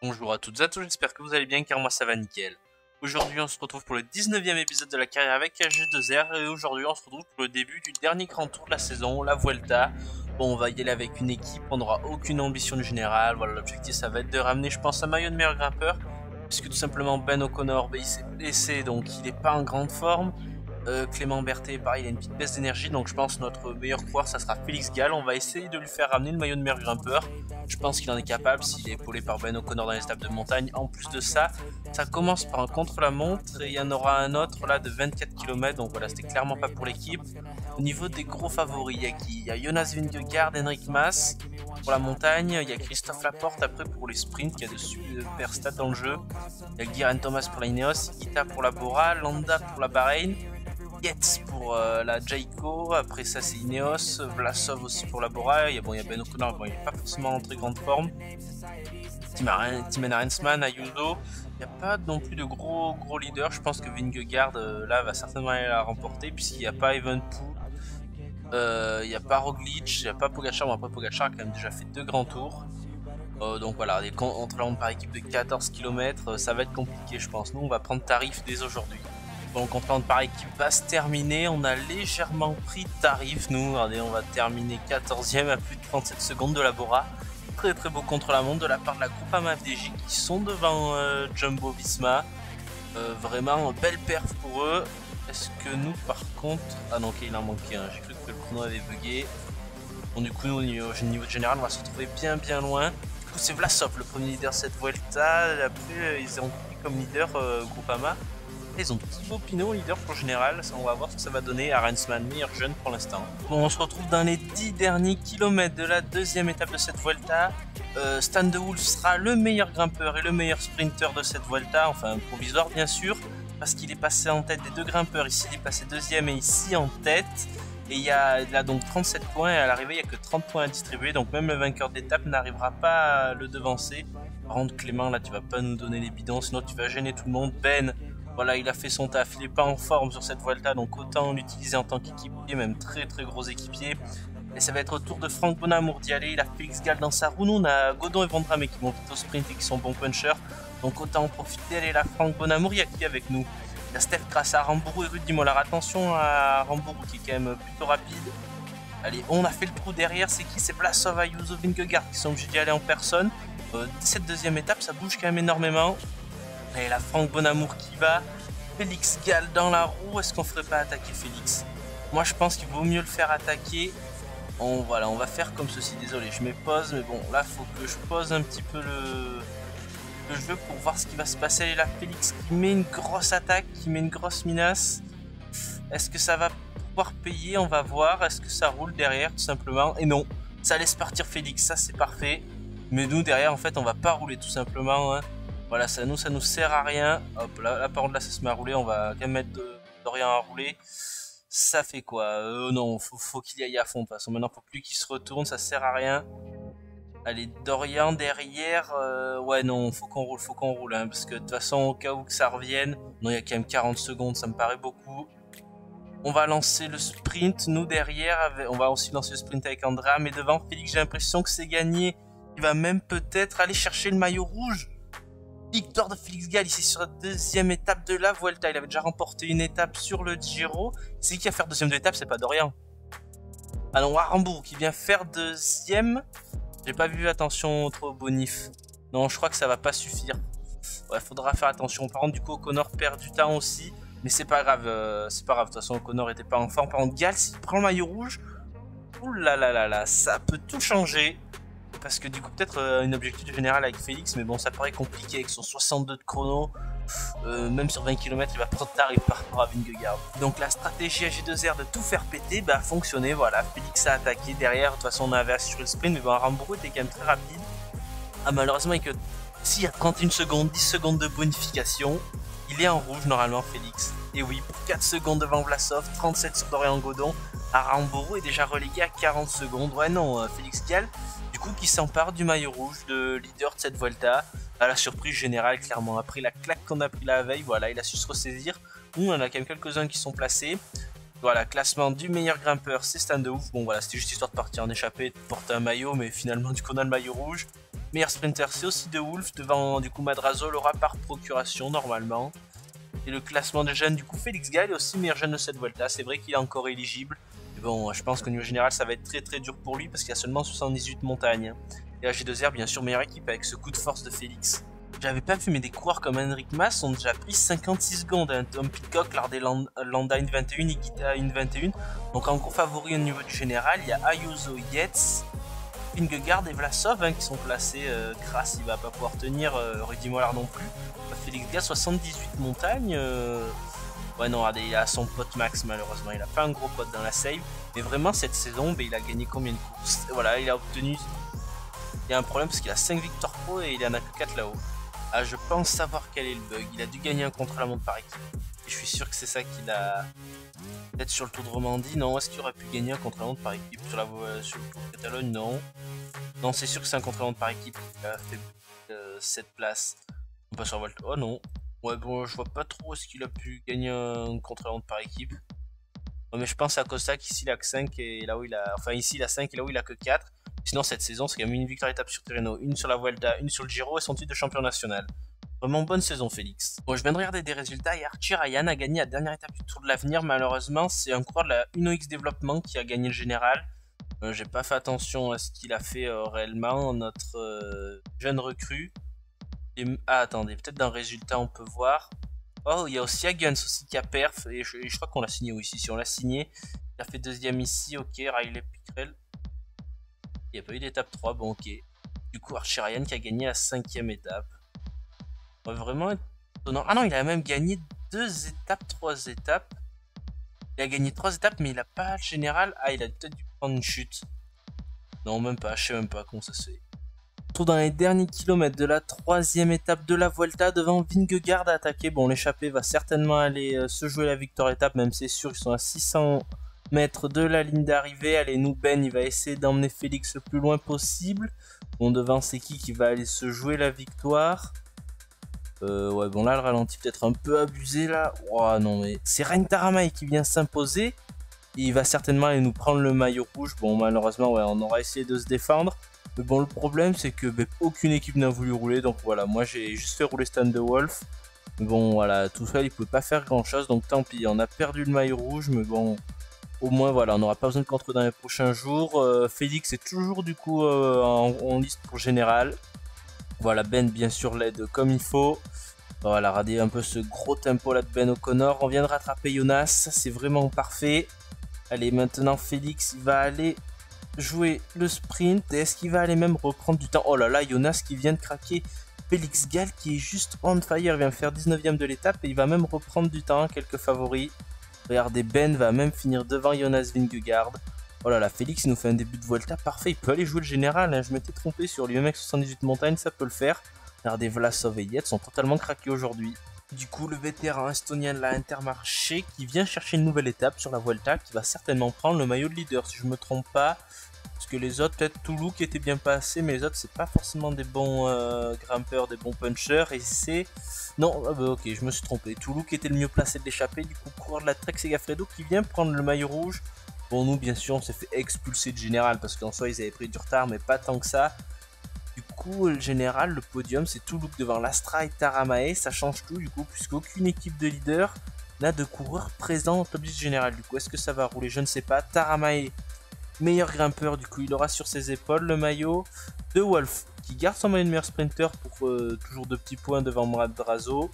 Bonjour à toutes et à tous, j'espère que vous allez bien car moi ça va nickel. Aujourd'hui on se retrouve pour le 19ème épisode de la carrière avec AG2R et aujourd'hui on se retrouve pour le début du dernier grand tour de la saison, la Vuelta. Bon on va y aller avec une équipe, on n'aura aucune ambition du général, voilà l'objectif ça va être de ramener je pense un maillot de meilleur grimpeur puisque tout simplement Ben O'Connor ben, il s'est blessé donc il n'est pas en grande forme. Euh, Clément Berthet, pareil, il a une petite baisse d'énergie, donc je pense notre meilleur coureur, ça sera Félix Gall. On va essayer de lui faire ramener le maillot de meilleur grimpeur. Je pense qu'il en est capable s'il est épaulé par Ben O'Connor dans les étapes de montagne. En plus de ça, ça commence par un contre-la-montre et il y en aura un autre là de 24 km, donc voilà, c'était clairement pas pour l'équipe. Au niveau des gros favoris, il y a qui? Il y a Jonas Vingegaard, Henrik Mas. Pour la montagne, il y a Christophe Laporte après pour les sprints, qui a de super stats dans le jeu. Il y a Guiran Thomas pour la Ineos, Ita pour la Bora, Landa pour la Bahreïn. Yates pour euh, la Jayco, après ça c'est Ineos, Vlasov aussi pour la Bora, il y a, bon, il y a Ben O'Connor, bon, il n'est pas forcément en très grande forme, Tim Arensman, Ayuso, il n'y a pas non plus de gros gros leaders, je pense que Vingegaard euh, là va certainement aller la remporter puisqu'il n'y a pas Evenpool, euh, il n'y a pas Roglic, il n'y a pas Pogacar, bon après Pogacar a quand même déjà fait deux grands tours, donc voilà, des contre par équipe de 14 km, ça va être compliqué je pense, nous on va prendre tarif dès aujourd'hui. Bon, contre par équipe va se terminer. On a légèrement pris tarif, nous. Regardez, on va terminer 14ème à plus de 37 secondes de la Bora. Très très beau contre-la-montre de la part de la Groupama FDJ qui sont devant euh, Jumbo Visma. Euh, vraiment, belle perf pour eux. Est-ce que nous, par contre... Ah non, ok, il en manquait un. J'ai cru que le chrono avait bugué. Bon, du coup, nous, au niveau, général, on va se retrouver bien bien loin. Du coup, c'est Vlasov, le premier leader de cette Vuelta. Après, euh, ils ont pris comme leader Groupama. Ont Thibaut Pinot, leader pour général. On va voir ce que ça va donner à meilleur jeune pour l'instant. Bon, on se retrouve dans les 10 derniers kilomètres de la deuxième étape de cette Vuelta. Euh, Stan de Wolf sera le meilleur grimpeur et le meilleur sprinter de cette Vuelta, enfin provisoire bien sûr, parce qu'il est passé en tête des deux grimpeurs. Ici, il est passé deuxième et ici en tête. Et il, a donc 37 points et à l'arrivée, il n'y a que 30 points à distribuer. Donc même le vainqueur d'étape n'arrivera pas à le devancer. Par contre, Clément, là, tu vas pas nous donner les bidons, sinon tu vas gêner tout le monde. Ben, voilà, il a fait son taf, il n'est pas en forme sur cette Vuelta, donc autant l'utiliser en tant qu'équipier, même très très gros équipier. Et ça va être au tour de Franck Bonamour d'y aller. Il a Félix Gall dans sa roue. Nous, on a Godon et Vendramé qui vont au sprint et qui sont bons punchers. Donc autant en profiter. Allez, là, Franck Bonamour, il y a qui avec nous? Il y a Steph à Rambourou et Rudy Mollard. Attention à Rambourou qui est quand même plutôt rapide. Allez, on a fait le trou derrière. C'est qui? C'est Blasov, Ayuso, Vingegaard qui sont obligés d'y aller en personne. Euh, cette deuxième étape, ça bouge quand même énormément. Et la Franck Bonamour qui va. Félix Gall dans la roue. Est-ce qu'on ferait pas attaquer Félix? Moi, je pense qu'il vaut mieux le faire attaquer. On, voilà, on va faire comme ceci. Désolé, je mets pause. Mais bon, là, faut que je pose un petit peu le, le jeu pour voir ce qui va se passer. Et là, Félix qui met une grosse attaque, qui met une grosse menace. Est-ce que ça va pouvoir payer? On va voir. Est-ce que ça roule derrière, tout simplement? Et non, ça laisse partir Félix. Ça, c'est parfait. Mais nous, derrière, en fait, on va pas rouler, tout simplement. Hein. Voilà, ça nous, ça nous sert à rien. Hop, là, la parole là, ça se met à rouler. On va quand même mettre de, rien à rouler. Ça fait quoi? Euh, Non, faut, faut qu'il y aille à fond. De toute façon, maintenant, faut plus qu'il se retourne. Ça sert à rien. Allez, Dorian derrière. Euh, ouais, non, faut qu'on roule, faut qu'on roule. Hein, parce que de toute façon, au cas où que ça revienne, non, il y a quand même 40 secondes, ça me paraît beaucoup. On va lancer le sprint. Nous, derrière, on va aussi lancer le sprint avec Andra. Mais devant, Félix, j'ai l'impression que c'est gagné. Il va même peut-être aller chercher le maillot rouge. Victoire de Félix Gall ici sur la deuxième étape de la Vuelta. Il avait déjà remporté une étape sur le Giro. C'est qui va faire deuxième de l'étape C'est pas Dorian. Allons, Rambourg qui vient faire deuxième. J'ai pas vu, attention, trop bonif. Non, je crois que ça va pas suffire. Ouais, faudra faire attention. Par contre, du coup, O'Connor perd du temps aussi. Mais c'est pas grave, euh, c'est pas grave. De toute façon, O'Connor était pas en forme. Par contre, Gall, s'il prend le maillot rouge, là, ça peut tout changer parce que du coup peut-être euh, une objectif général avec Félix, mais bon ça paraît compliqué avec son 62 de chrono, euh, même sur 20 km il va prendre tard par rapport à Vingegaard. Donc la stratégie AG2R de tout faire péter bah, a fonctionné, voilà, Félix a attaqué derrière, de toute façon on avait assuré le sprint, mais bon Rambourou était quand même très rapide. Ah malheureusement avec s'il y a 31 secondes, 10 secondes de bonification, il est en rouge normalement Félix. Et oui, 4 secondes devant Vlasov, 37 sur Dorian Godon, Aramburu est déjà relégué à 40 secondes. Ouais non, euh, Félix Gall qui s'empare du maillot rouge de leader de cette Volta à la surprise générale clairement après la claque qu'on a pris la veille. Voilà il a su se ressaisir. On en a quand même quelques-uns qui sont placés. Voilà classement du meilleur grimpeur c'est Stan de ouf bon voilà c'était juste histoire de partir en échappée de porter un maillot mais finalement du coup on a le maillot rouge. Meilleur sprinter, c'est aussi De Wolf devant du coup Madrazo l'aura par procuration normalement. Et le classement de jeunes, du coup Félix Gall est aussi meilleur jeune de cette Vuelta. C'est vrai qu'il est encore éligible. Mais bon, je pense qu'au niveau général, ça va être très très dur pour lui parce qu'il y a seulement 78 montagnes. Et la G2R, bien sûr, meilleure équipe avec ce coup de force de Félix. J'avais pas vu, mais des coureurs comme Henrik Mas ont déjà pris 56 secondes. Hein. Tom Pitcock lors des Landa 21 et Gita 21. Donc en gros favori au niveau du général, il y a Ayuso, Yates, Vingegaard et Vlasov hein, qui sont placés. Euh, il va pas pouvoir tenir, euh, Rudy Mollard non plus. Félix Gall 78 montagnes. Euh, ouais non, regardez, il a son pote Max malheureusement. Il a pas un gros pote dans la save. Mais vraiment cette saison, ben, il a gagné combien de courses? Voilà, il a obtenu... Il y a un problème parce qu'il a 5 victoires pro et il en a que 4 là-haut. Ah, je pense savoir quel est le bug. Il a dû gagner un contre-la-montre par équipe. Et je suis sûr que c'est ça qu'il a. Peut-être sur le Tour de Romandie, non. Est-ce qu'il aurait pu gagner un contre-la-montre par équipe sur, le Tour de Catalogne? Non. Non, c'est sûr que c'est un contre-la-montre par équipe qui a fait euh, cette place. On passe sur Volt. Oh non. Ouais, bon, je vois pas trop est-ce qu'il a pu gagner un contre-la-montre par équipe. mais je pense à Costa qu'ici il a que 5 et là où il a. Enfin, ici il a 5 et là où il a que 4. Sinon, cette saison, c'est quand même une victoire étape sur Tirreno, une sur la Vuelta, une sur le Giro et son titre de champion national. Vraiment bonne saison, Félix. Bon, je viens de regarder des résultats et Archie Ryan a gagné la dernière étape du Tour de l'Avenir. Malheureusement, c'est un coureur de la UnoX Développement qui a gagné le général. Euh, j'ai pas fait attention à ce qu'il a fait euh, réellement, notre euh, jeune recrue. Ah, attendez, peut-être le résultat, on peut voir. Oh, il y a aussi Aguns aussi qui a perf, et je, crois qu'on l'a signé ici. Si on l'a signé, il a fait deuxième ici, ok, Riley Pickrell. Il n'y a pas eu d'étape 3, bon ok. Du coup, Archie Ryan qui a gagné la cinquième étape. vraiment étonnant. Ah non, il a même gagné deux étapes, trois étapes. Il a gagné trois étapes, mais il a pas le général. Ah, il a peut-être dû prendre une chute. Non, même pas, je sais même pas comment ça se fait. Dans les derniers kilomètres de la troisième étape de la Vuelta devant Vingegaard à attaquer. Bon, l'échappée va certainement aller euh, se jouer la victoire étape, même c'est sûr, ils sont à 600 Mettre de la ligne d'arrivée. Allez, nous Ben, il va essayer d'emmener Félix le plus loin possible. Bon, devant, c'est qui qui va aller se jouer la victoire? Euh, ouais, bon là, le ralenti peut-être un peu abusé là. Oh non, mais c'est Rein Taramay qui vient s'imposer. Il va certainement aller nous prendre le maillot rouge. Bon, malheureusement, ouais, on aura essayé de se défendre. Mais bon, le problème, c'est que ben, aucune équipe n'a voulu rouler. Donc voilà, moi j'ai juste fait rouler Stan de Wolf. Mais bon, voilà, tout seul, il pouvait pas faire grand chose. Donc tant pis, on a perdu le maillot rouge. Mais bon, au moins voilà, on n'aura pas besoin de contre dans les prochains jours. Euh, Félix est toujours du coup euh, en, liste pour général. Voilà, Ben bien sûr l'aide comme il faut. Voilà, radier un peu ce gros tempo là de Ben O'Connor. On vient de rattraper Jonas, c'est vraiment parfait. Allez, maintenant Félix, il va aller jouer le sprint. Est-ce qu'il va aller même reprendre du temps? Oh là là, Jonas qui vient de craquer. Félix Gall qui est juste on fire, vient faire 19ème de l'étape et il va même reprendre du temps, quelques favoris. Regardez, Ben va même finir devant Jonas Vingegaard. Oh là là, Félix il nous fait un début de Volta parfait. Il peut aller jouer le général. Hein. Je m'étais trompé sur l'UMX 78 montagne, ça peut le faire. Regardez, Vlasov et Yet sont totalement craqués aujourd'hui. Du coup, le vétéran estonien de la Intermarché qui vient chercher une nouvelle étape sur la Volta qui va certainement prendre le maillot de leader. Si je me trompe pas, parce que les autres, peut-être Toulouse qui était bien passé, mais les autres, c'est pas forcément des bons euh, grimpeurs, des bons punchers. Et c'est. Non, ah bah, ok, je me suis trompé. Toulouse qui était le mieux placé de l'échapper. Du coup, coureur de la Trek, c'est qui vient prendre le maillot rouge. Bon, nous, bien sûr, on s'est fait expulser de général parce qu'en soi, ils avaient pris du retard, mais pas tant que ça. Du coup, le général, le podium, c'est Toulouse devant l'Astra et Taramae. Ça change tout, du coup, puisqu'aucune équipe de leader n'a de coureurs présents au top 10 général. Du coup, est-ce que ça va rouler? Je ne sais pas. Taramae meilleur grimpeur, du coup il aura sur ses épaules le maillot de Wolf, qui garde son maillot de meilleur sprinter pour euh, toujours de petits points devant Mourad Drazo.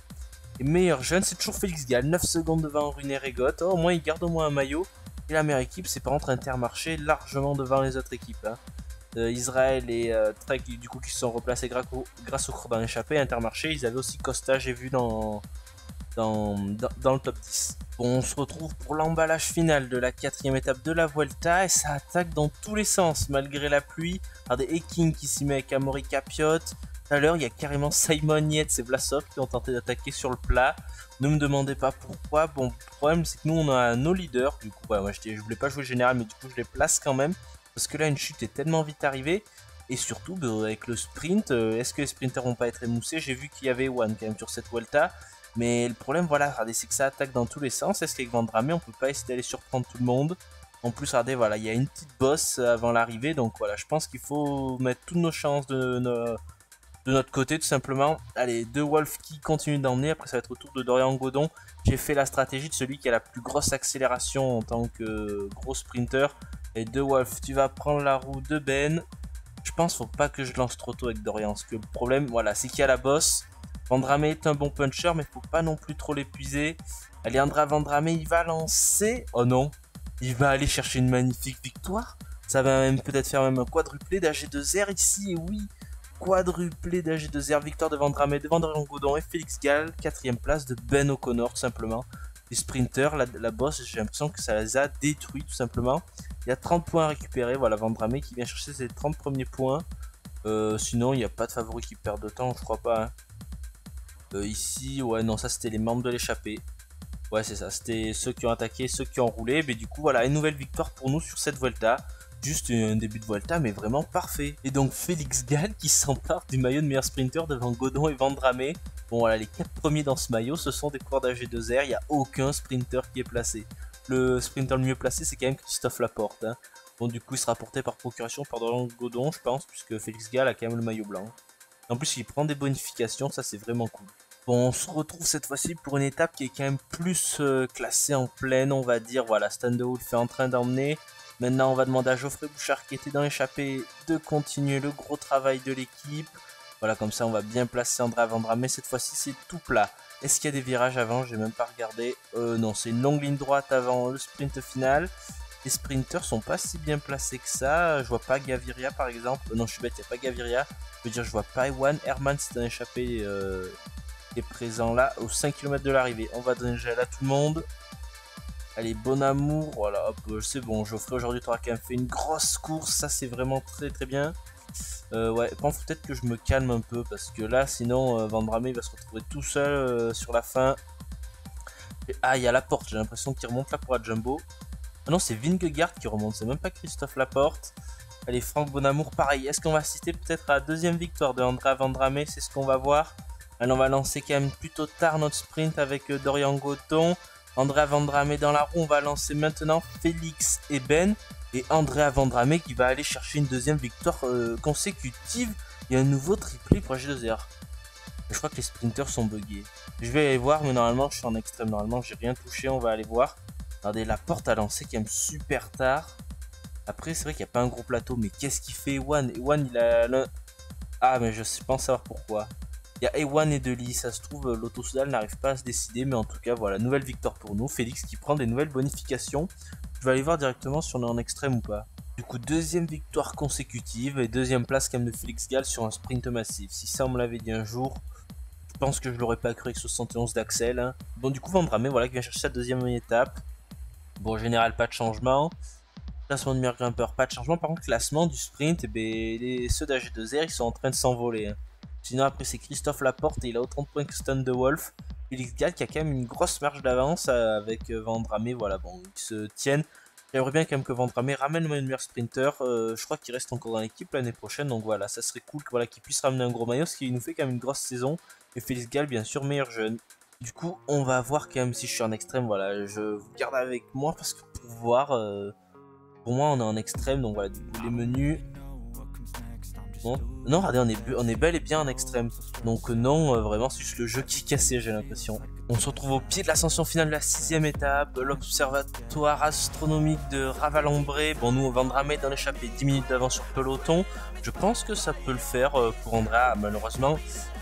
Et meilleur jeune, c'est toujours Félix Gall, 9 secondes devant Runé Regot. Oh, au moins il garde au moins un maillot. Et la meilleure équipe, c'est par contre Intermarché, largement devant les autres équipes. Hein. Euh, Israël et euh, Trek, du coup, qui se sont replacés grâce au, au échappé. Intermarché, ils avaient aussi Costa, j'ai vu dans, dans, dans, le top 10. Bon, on se retrouve pour l'emballage final de la quatrième étape de la Vuelta et ça attaque dans tous les sens malgré la pluie. Regardez Eking qui s'y met avec Amori Capiot. Tout à l'heure, il y a carrément Simon Yates et Vlasov qui ont tenté d'attaquer sur le plat. Ne me demandez pas pourquoi. Bon, le problème c'est que nous on a nos leaders. Du coup, moi je, voulais pas jouer général, mais du coup je les place quand même. Parce que là, une chute est tellement vite arrivée. Et surtout, bah, avec le sprint, euh, est-ce que les sprinters vont pas être émoussés? J'ai vu qu'il y avait One quand même sur cette Vuelta. Mais le problème, voilà, c'est que ça attaque dans tous les sens. Est-ce qu'avec Vendramé, on peut pas essayer d'aller surprendre tout le monde? En plus, regardez, voilà, il y a une petite bosse avant l'arrivée, donc voilà, je pense qu'il faut mettre toutes nos chances de, de notre côté, tout simplement. Allez, deux Wolf qui continuent d'emmener, après ça va être au tour de Dorian Godon. J'ai fait la stratégie de celui qui a la plus grosse accélération en tant que gros sprinter. Et deux Wolf, tu vas prendre la roue de Ben. Je pense faut pas que je lance trop tôt avec Dorian, parce que le problème, voilà, c'est qu'il y a la bosse. Vandrame est un bon puncher, mais faut pas non plus trop l'épuiser. Allez, Andra Vandrame, il va lancer. Oh non, il va aller chercher une magnifique victoire. Ça va même peut-être faire même un quadruplé d'AG2R ici, et oui, quadruplé d'AG2R, victoire de Vandrame, devant Dorian Godon et Félix Gall, quatrième place de Ben O'Connor tout simplement. Les sprinters, la, la boss, j'ai l'impression que ça les a détruits tout simplement. Il y a 30 points à récupérer, voilà Vandrame qui vient chercher ses 30 premiers points. Euh, sinon, il n'y a pas de favori qui perd de temps, je crois pas. Hein. Euh, ici, ouais, non, ça c'était les membres de l'échappée. Ouais, c'est ça, c'était ceux qui ont attaqué, ceux qui ont roulé. Mais du coup, voilà, une nouvelle victoire pour nous sur cette Vuelta. Juste un début de Vuelta, mais vraiment parfait. Et donc Félix Gall qui s'empare du maillot de meilleur sprinter devant Godon et Vandramé. Bon voilà, les quatre premiers dans ce maillot, ce sont des coureurs d'AG2R, il n'y a aucun sprinter qui est placé. Le sprinter le mieux placé, c'est quand même Christophe Laporte. Hein. Bon, du coup, il sera porté par procuration par Dorian Godon, je pense, puisque Félix Gall a quand même le maillot blanc. En plus, il prend des bonifications, ça c'est vraiment cool. Bon, on se retrouve cette fois-ci pour une étape qui est quand même plus euh, classée en pleine, on va dire. Voilà, Standout fait en train d'emmener. Maintenant, on va demander à Geoffrey Bouchard, qui était dans l'échappée, de continuer le gros travail de l'équipe. Voilà, comme ça, on va bien placer André Vendra. Mais cette fois-ci, c'est tout plat. Est-ce qu'il y a des virages avant? J'ai même pas regardé. Euh, non, c'est une longue ligne droite avant le sprint final. Les sprinters sont pas si bien placés que ça. Je vois pas Gaviria, par exemple. Euh, non, je suis bête, il n'y a pas Gaviria. Je veux dire, je vois pas Ewan. Herman, c'est un échappé euh, qui est présent là, aux 5 km de l'arrivée. On va donner gel à tout le monde. Allez, bon amour, voilà, hop, euh, c'est bon, Geoffrey aujourd'hui tu auras quand même fait une grosse course, ça c'est vraiment très très bien. Euh, ouais, pense peut-être que je me calme un peu, parce que là, sinon, euh, Vandrame va se retrouver tout seul euh, sur la fin. ah, il y a la porte, j'ai l'impression qu'il remonte là pour la Jumbo. Ah non, c'est Vingegaard qui remonte, c'est même pas Christophe Laporte. Allez, Franck Bonamour, pareil. Est-ce qu'on va assister peut-être à la deuxième victoire de Andrea Vandrame C'est ce qu'on va voir. Allez, on va lancer quand même plutôt tard notre sprint avec Dorian Goton. Andrea Vandrame dans la roue, on va lancer maintenant Félix et Ben. Et Andrea Vandrame qui va aller chercher une deuxième victoire euh, consécutive. A un nouveau triplé pour G2R. Je crois que les sprinters sont buggés. Je vais aller voir, mais normalement je suis en extrême. Normalement j'ai rien touché, on va aller voir. Regardez, la porte a lancé quand même super tard. Après, c'est vrai qu'il n'y a pas un gros plateau, mais qu'est-ce qu'il fait Ewan? Ewan, il a... Ah, mais je pense savoir pourquoi. Il y a Ewan et Deli, ça se trouve, euh, l'auto n'arrive pas à se décider, mais en tout cas, voilà, nouvelle victoire pour nous. Félix qui prend des nouvelles bonifications. Je vais aller voir directement si on est en extrême ou pas. Du coup, deuxième victoire consécutive et deuxième place quand même de Félix Gall sur un sprint massif. Si ça, on me l'avait dit un jour, je pense que je l'aurais pas cru avec 71 d'Axel. Hein. Bon, du coup, Vandramé, voilà, qui vient chercher sa deuxième étape. Bon, général, pas de changement. Classement de meilleur pas de changement. Par contre, classement du sprint, eh ben, les, ceux d'AG2R, ils sont en train de s'envoler. Hein. Sinon, après, c'est Christophe Laporte et il a autant de points que Stun de Wolf. Félix Gall qui a quand même une grosse marge d'avance euh, avec euh, Vendramé. Voilà, bon, ils se tiennent. J'aimerais bien quand même que Vendramé ramène le meilleur sprinter. Euh, je crois qu'il reste encore dans l'équipe l'année prochaine. Donc voilà, ça serait cool qu'il puisse ramener un gros maillot. Ce qui nous fait quand même une grosse saison. Et Félix Gall, bien sûr, meilleur jeune. Du coup, on va voir quand même si je suis en extrême. Voilà, je vous garde avec moi parce que pour voir, pour moi, on est en extrême. Donc voilà, du coup, les menus. Non, regardez, on est, bel et bien en extrême. Donc euh, non, euh, vraiment, c'est juste le jeu qui est cassé, j'ai l'impression. On se retrouve au pied de l'ascension finale de la sixième étape, l'observatoire astronomique de Ravalambré. Bon, nous, on va Vendramé dans l'échappée 10 minutes d'avance sur peloton. Je pense que ça peut le faire euh, pour Andra. Malheureusement,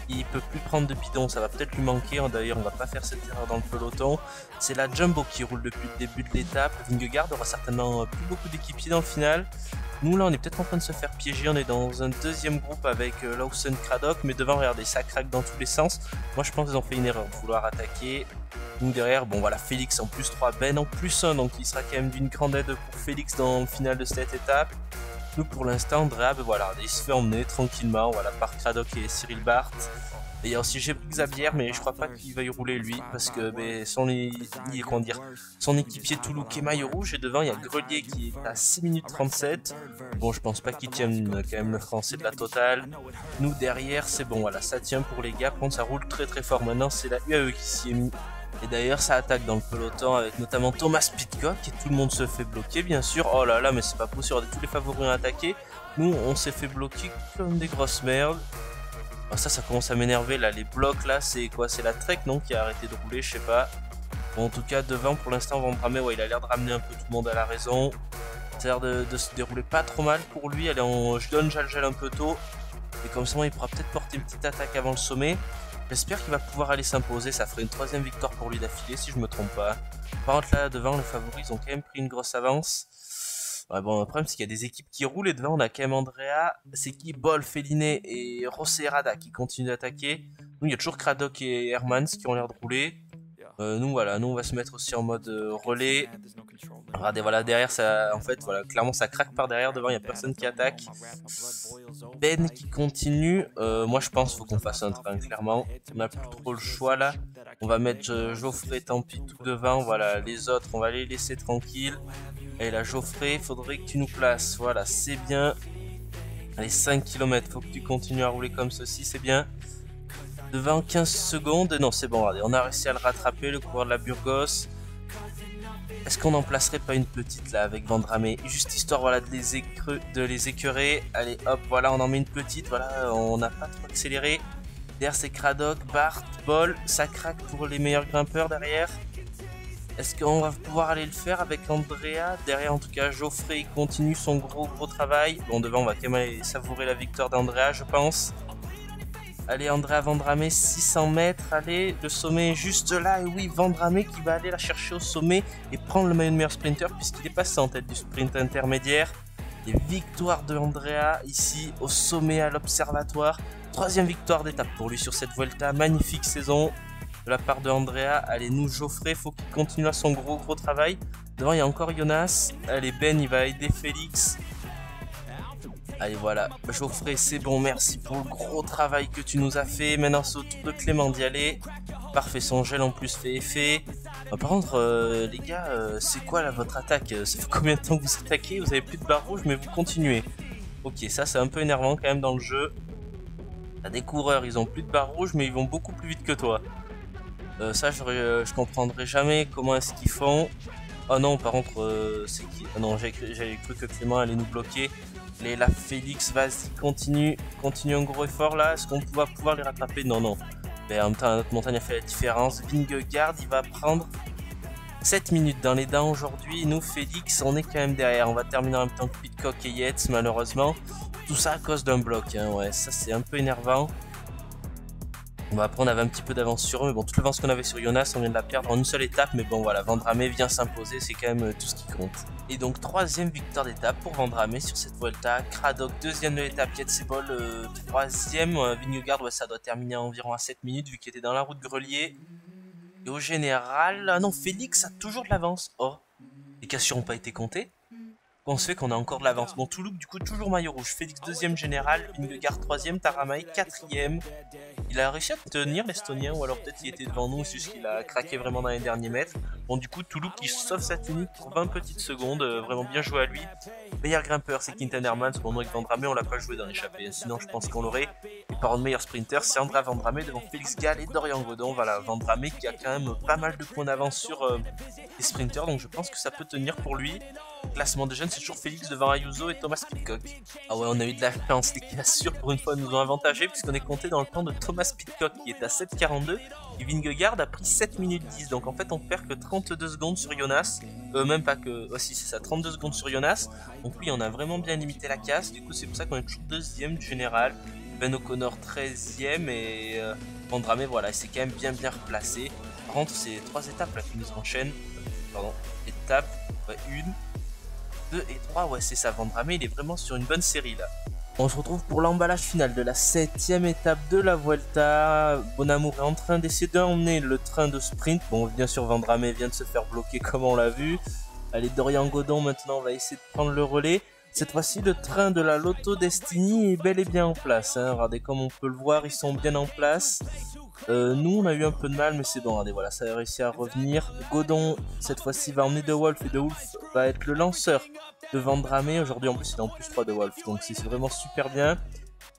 il peut plus prendre de bidon, ça va peut-être lui manquer. D'ailleurs, on va pas faire cette erreur dans le peloton. C'est la Jumbo qui roule depuis le début de l'étape. Vingegaard aura certainement plus beaucoup d'équipiers dans le final. Nous là on est peut-être en train de se faire piéger, on est dans un deuxième groupe avec euh, Lawson Craddock, mais devant regardez ça craque dans tous les sens. Moi je pense qu'ils ont fait une erreur de vouloir attaquer. Nous derrière, bon voilà Félix en plus 3, Ben en plus 1, donc il sera quand même d'une grande aide pour Félix dans le final de cette étape. Nous pour l'instant Drab, voilà, il se fait emmener tranquillement voilà, par Craddock et Cyril Barth. Et il y a aussi Xavier, mais je crois pas qu'il va y rouler lui, parce que son, dire, son équipier Toulouse est maillot rouge, et devant il y a Grelier qui est à 6 minutes 37. Bon, je pense pas qu'il tienne quand même le français de la totale. Nous derrière, c'est bon, voilà, ça tient pour les gars. Par contre, ça roule très très fort. Maintenant, c'est la UAE qui s'y est mis. Et d'ailleurs, ça attaque dans le peloton avec notamment Thomas Pitcock et tout le monde se fait bloquer, bien sûr. Oh là là, mais c'est pas possible, tous les favoris ont attaqué. Nous, on s'est fait bloquer comme des grosses merdes. Oh, ça, ça commence à m'énerver là. Les blocs là, c'est quoi? C'est la Trek, non Qui a arrêté de rouler, je sais pas. Bon, en tout cas, devant, pour l'instant, Vendramé, ouais, il a l'air de ramener un peu tout le monde à la raison. Ça a l'air de, se dérouler pas trop mal pour lui. Allez, on, je donne Jaljal un peu tôt. Et comme ça, il pourra peut-être porter une petite attaque avant le sommet. J'espère qu'il va pouvoir aller s'imposer, ça ferait une troisième victoire pour lui d'affilée si je me trompe pas. Par contre là devant les favoris ils ont quand même pris une grosse avance. Bon le problème c'est qu'il y a des équipes qui roulent et devant on a quand même Andrea, qui? Bol, Féliné et Rosserada qui continuent d'attaquer. Nous il y a toujours Kradok et Hermans qui ont l'air de rouler. Euh, nous voilà, nous on va se mettre aussi en mode euh, relais. Regardez, voilà, derrière ça, en fait, voilà, clairement ça craque par derrière, devant il n'y a personne qui attaque. Ben qui continue, euh, moi je pense faut qu'on fasse un train, clairement. On n'a plus trop le choix là. On va mettre Geoffrey, tant pis, tout devant, voilà, les autres on va les laisser tranquilles. Et là Geoffrey, faudrait que tu nous places, voilà, c'est bien. Allez, 5 km, faut que tu continues à rouler comme ceci, c'est bien devant 15 secondes. Non, c'est bon, regardez, on a réussi à le rattraper, le coureur de la Burgos. Est-ce qu'on en placerait pas une petite là avec Vendramé Juste histoire voilà, de, les de les écœurer. Allez hop, voilà, on en met une petite. Voilà, on n'a pas trop accéléré. Derrière c'est Craddock, Bart, Ball. Ça craque pour les meilleurs grimpeurs derrière. Est-ce qu'on va pouvoir aller le faire avec Andrea? Derrière en tout cas Geoffrey continue son gros gros travail. Bon devant on va quand même aller savourer la victoire d'Andrea je pense. Allez, Andrea Vendramé, 600 mètres. Allez, le sommet est juste là. Et oui, Vendramé qui va aller la chercher au sommet et prendre le maillot de meilleur sprinter puisqu'il est passé en tête du sprint intermédiaire. Et victoire de Andrea ici au sommet à l'observatoire. Troisième victoire d'étape pour lui sur cette Vuelta. Magnifique saison de la part de Andrea. Allez, nous, Geoffrey, faut qu'il continue à son gros gros travail. Devant, il y a encore Jonas. Allez, Ben, il va aider Félix. Allez voilà, Geoffrey c'est bon, merci pour le gros travail que tu nous as fait. Maintenant c'est au tour de Clément d'y aller. Parfait, son gel en plus fait effet. par contre, euh, les gars, euh, c'est quoi là votre attaque? Ça fait combien de temps que vous attaquez? Vous avez plus de barre rouge mais vous continuez. Ok, ça c'est un peu énervant quand même dans le jeu. T'as des coureurs, ils ont plus de barre rouge mais ils vont beaucoup plus vite que toi. Euh, ça, je, comprendrai jamais comment est-ce qu'ils font. Oh non, par contre, c'est qui? Oh non, j'avais cru que Clément allait nous bloquer. Allez, la Félix, vas-y, continue. Continue un gros effort là. Est-ce qu'on va pouvoir les rattraper? Non, non. Mais en même temps, notre montagne a fait la différence. Vingegaard, il va prendre 7 minutes dans les dents aujourd'hui. Nous, Félix, on est quand même derrière. On va terminer en même temps que Pitcock et Yates, malheureusement. Tout ça à cause d'un bloc. Hein. Ouais, ça, c'est un peu énervant. On va après on avait un petit peu d'avance sur eux, mais bon, toute l'avance qu'on avait sur Jonas, on vient de la perdre en une seule étape, mais bon voilà, Vendramé vient s'imposer, c'est quand même euh, tout ce qui compte. Et donc troisième victoire d'étape pour Vendramé sur cette Vuelta, Kradok deuxième de l'étape, Yatsebol euh, troisième, euh, Vingegaard ouais, ça doit terminer environ à 7 minutes vu qu'il était dans la route Grelier. Et au général, ah non, Félix a toujours de l'avance. Oh, les cassures n'ont pas été comptées on se fait qu'on a encore de l'avance. Bon, Toulouse, du coup, toujours maillot rouge. Félix, deuxième général. Vingegaard, troisième. Taramay, quatrième. Il a réussi à tenir l'Estonien, ou alors peut-être il était devant nous, c'est qu'il a craqué vraiment dans les derniers mètres. Bon, du coup, Toulouse qui sauve sa tunique pour 20 petites secondes. Euh, vraiment bien joué à lui. Meilleur grimpeur, c'est Quinten Hermans. Bon, avec Vendramé, on l'a pas joué dans l'échappée. Sinon, je pense qu'on l'aurait. Et par contre, meilleur sprinter, c'est André Vendramé devant Félix Gall et Dorian Godon. Voilà, Vendramé qui a quand même pas mal de points d'avance sur euh, les sprinters, donc je pense que ça peut tenir pour lui. Classement de jeunes, c'est toujours Félix devant Ayuso et Thomas Pitcock. Ah ouais, on a eu de la chance, les cassures pour une fois nous ont avantagé puisqu'on est compté dans le temps de Thomas Pitcock qui est à 7,42 et Vingegaard a pris 7 minutes 10. Donc en fait, on perd que 32 secondes sur Jonas. Euh, même pas que. Oh si, c'est ça, 32 secondes sur Jonas. Donc oui, on a vraiment bien limité la casse. Du coup, c'est pour ça qu'on est toujours deuxième du général. Ben O'Connor 13ème et euh, Vendramé, voilà, c'est quand même bien bien replacé. Par contre, c'est trois étapes là qui nous enchaînent. Pardon, étape, une, 2 et 3, ouais c'est ça, Vendramé il est vraiment sur une bonne série là. On se retrouve pour l'emballage final de la septième étape de la Vuelta. Bonamour est en train d'essayer d'emmener le train de sprint. Bon, bien sûr, Vendramé vient de se faire bloquer comme on l'a vu. Allez, Dorian Godon maintenant va essayer de prendre le relais. Cette fois-ci, le train de la Lotto Destiny est bel et bien en place. Hein. Regardez, comme on peut le voir, ils sont bien en place. Euh, nous, on a eu un peu de mal, mais c'est bon. Regardez, voilà, ça a réussi à revenir. Godon, cette fois-ci, va emmener De Wolf et De Wolf va être le lanceur de Vendramé. Aujourd'hui, en plus, il est en plus 3 de Wolf, donc c'est vraiment super bien.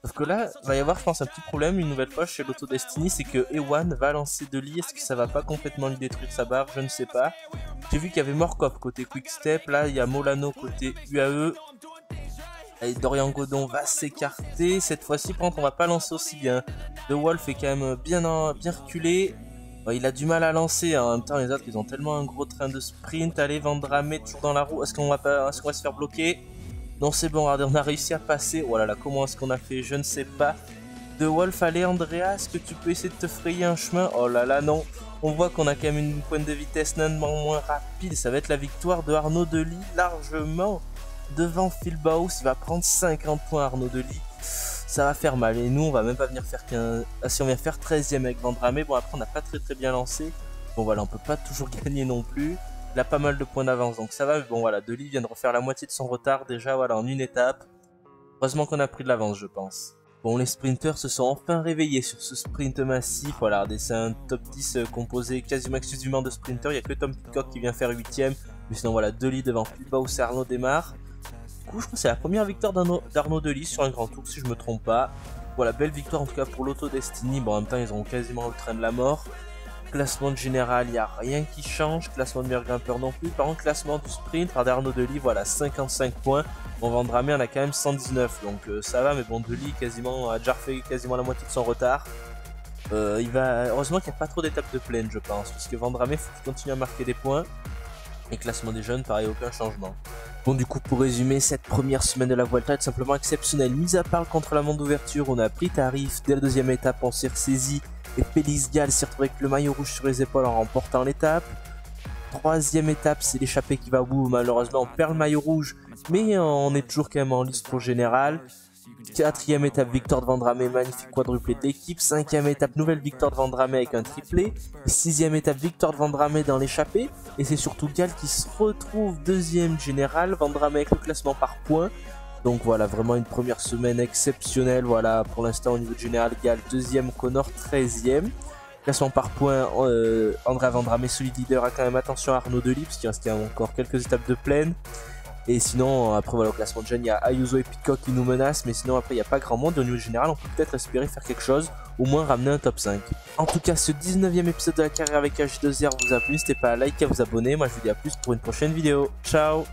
Sauf que là, va y avoir, je pense, un petit problème une nouvelle fois chez l'Auto Destiny, c'est que Ewan va lancer de lit. Est-ce que ça va pas complètement lui détruire sa barre? Je ne sais pas. J'ai vu qu'il y avait Morkov côté Quick Step. Là, il y a Molano côté UAE. Dorian Godon va s'écarter. Cette fois-ci, par contre, on va pas lancer aussi bien. The Wolf est quand même bien, bien reculé. il a du mal à lancer. Hein. En même temps, les autres, ils ont tellement un gros train de sprint. Allez, Vendramé toujours dans la roue. Est-ce qu'on va se faire bloquer? Non, c'est bon, regardez, on a réussi à passer. Oh là là, comment est-ce qu'on a fait? Je ne sais pas. De Wolf, allez, Andrea, est-ce que tu peux essayer de te frayer un chemin? Oh là là, non. On voit qu'on a quand même une pointe de vitesse nettement moins rapide. Ça va être la victoire de Arnaud Delis largement devant Phil Baus. Il va prendre 50 points, Arnaud Delis. Ça va faire mal. Et nous, on va même pas venir faire qu'un. Ah, si on vient faire 13ème avec Vendramé, bon, après, on n'a pas très très bien lancé. Bon, voilà, on peut pas toujours gagner non plus. Il a pas mal de points d'avance, donc ça va. Bon, voilà, Deli vient de refaire la moitié de son retard déjà, voilà, en une étape. Heureusement qu'on a pris de l'avance, je pense. Bon, les sprinters se sont enfin réveillés sur ce sprint massif. Voilà, c'est un top 10 euh, composé quasiment exclusivement de sprinters. Il n'y a que Tom Pitcock qui vient faire 8ème. Mais sinon, voilà, Deli devant Filba où Arnaud démarre. Je crois que c'est la première victoire d'Arnaud Deli sur un grand tour, si je me trompe pas. Voilà, belle victoire en tout cas pour l'Auto Destiny. Bon, en même temps, ils ont quasiment le train de la mort. Classement général, il n'y a rien qui change. Classement de meilleur grimpeur non plus. Par contre, classement du sprint, par Arnaud Delis, voilà, 55 points. On vendra mais on a quand même 119. Donc euh, ça va, mais bon, Delis quasiment, a déjà fait quasiment la moitié de son retard. Euh, il va... Heureusement qu'il n'y a pas trop d'étapes de plaine, je pense. Parce que Vendramé, faut qu'il continue à marquer des points. Et classement des jeunes, pareil, aucun changement. Bon, du coup, pour résumer, cette première semaine de la Vuelta est simplement exceptionnelle. Mise à part contre la monde d'ouverture, on a pris tarif. Dès la deuxième étape, on s'est ressaisi et Félix Gall s'est retrouvé avec le maillot rouge sur les épaules en remportant l'étape. Troisième étape, c'est l'échappée qui va au bout. Malheureusement, on perd le maillot rouge, mais on est toujours quand même en liste pour général. Quatrième étape, victoire de Vendramé, magnifique quadruplé de l'équipe. Cinquième étape, nouvelle victoire de Vendramé avec un triplé. Sixième étape, victoire de Vendramé dans l'échappée. Et c'est surtout Gall qui se retrouve deuxième général. Vendramé avec le classement par points. Donc voilà, vraiment une première semaine exceptionnelle. Voilà, pour l'instant au niveau général, Gal deuxième, Connor 13e. Classement par points, euh, André Vendramé, solide leader, a quand même attention à Arnaud Delis, parce qu'il reste encore quelques étapes de plaine. Et sinon, après voilà, au classement de jeunes, il y a Ayuso et Pitcock qui nous menacent, mais sinon après il n'y a pas grand monde. Au niveau général, on peut peut-être espérer faire quelque chose, au moins ramener un top 5. En tout cas, ce 19ème épisode de la carrière avec H2R vous a plu, n'hésitez pas à liker, à vous abonner. Moi je vous dis à plus pour une prochaine vidéo. Ciao